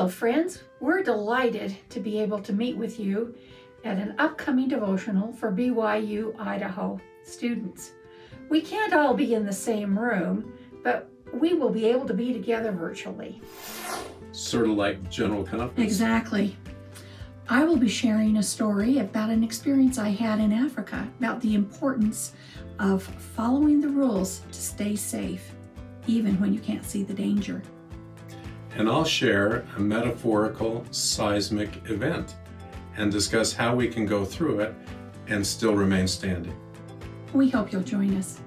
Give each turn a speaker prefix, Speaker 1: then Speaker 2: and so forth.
Speaker 1: Hello, friends. We're delighted to be able to meet with you at an upcoming devotional for BYU Idaho students. We can't all be in the same room, but we will be able to be together virtually.
Speaker 2: Sort of like general conference.
Speaker 1: Exactly. I will be sharing a story about an experience I had in Africa about the importance of following the rules to stay safe, even when you can't see the danger.
Speaker 2: And I'll share a metaphorical seismic event and discuss how we can go through it and still remain standing.
Speaker 1: We hope you'll join us.